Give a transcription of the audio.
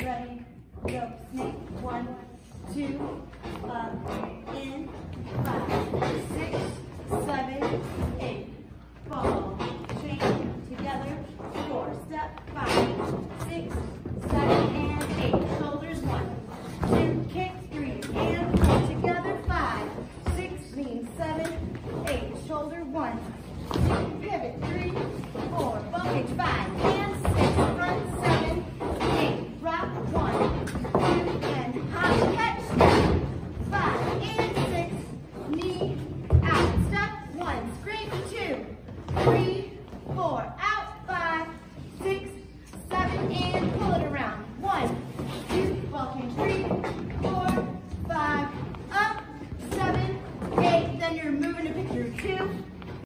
ready, go. Snake, one, two, up, in, five, six, seven, eight. Ball, chain, together, four, step, five, six, seven, and eight. Shoulders, one, two, kick, three, and four. Together, five, six, lean, seven, eight. Shoulder, one, two, pivot, three, four, bump, five, four, out, five, six, seven, and pull it around. One, two, walking three, four, five, up, seven, eight. Then you're moving to picture two,